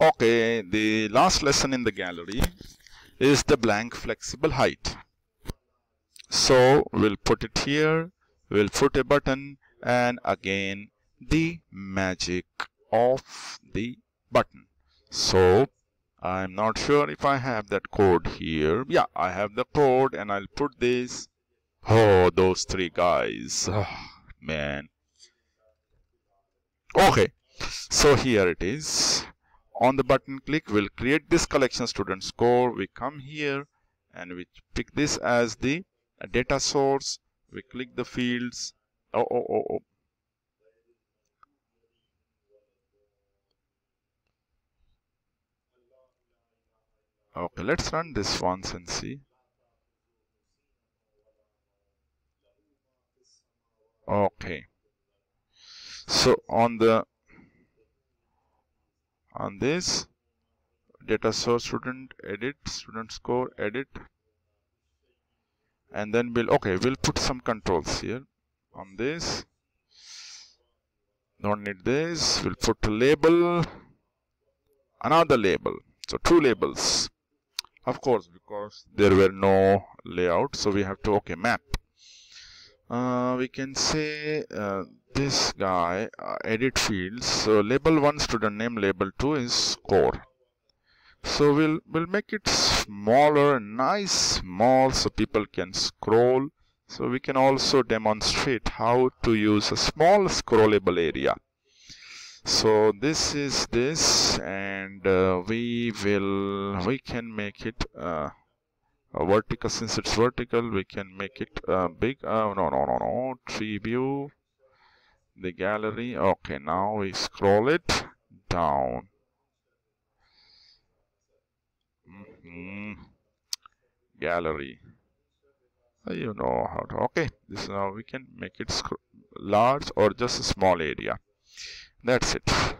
okay the last lesson in the gallery is the blank flexible height. So we'll put it here we'll put a button and again the magic of the button. So I'm not sure if I have that code here. Yeah I have the code and I'll put this. Oh those three guys. Oh, man. Okay so here it is on the button click we'll create this collection student score. We come here and we pick this as the data source. We click the fields. Oh oh oh, oh. okay let's run this once and see. Okay. So on the on this. Data source student edit student score edit. And then we'll okay we'll put some controls here on this. Don't need this. We'll put a label. Another label. So two labels. Of course because there were no layout so we have to okay map. Uh, we can say uh, this guy uh, edit fields so label 1 student name label 2 is score. So we'll we'll make it smaller nice small so people can scroll. So we can also demonstrate how to use a small scrollable area. So this is this and uh, we will we can make it uh, vertical. Since it's vertical we can make it uh, big uh, no no no no tree view the gallery. Okay now we scroll it down. Mm -hmm. gallery you know how to okay this is how we can make it large or just a small area. That's it